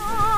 Oh.